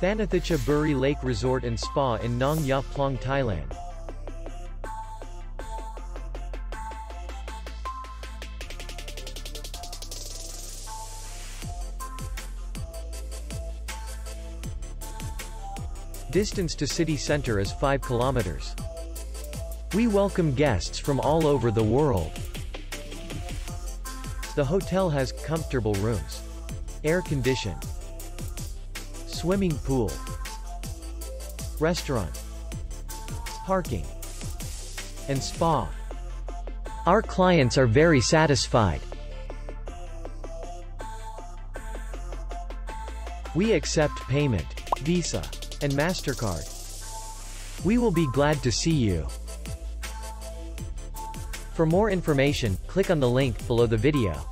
Thanatthicha Buri Lake Resort and Spa in Nong Ya Plong, Thailand. Distance to city center is 5 kilometers. We welcome guests from all over the world. The hotel has comfortable rooms, air conditioned, swimming pool, restaurant, parking, and spa. Our clients are very satisfied. We accept payment, Visa, and MasterCard. We will be glad to see you. For more information, click on the link below the video.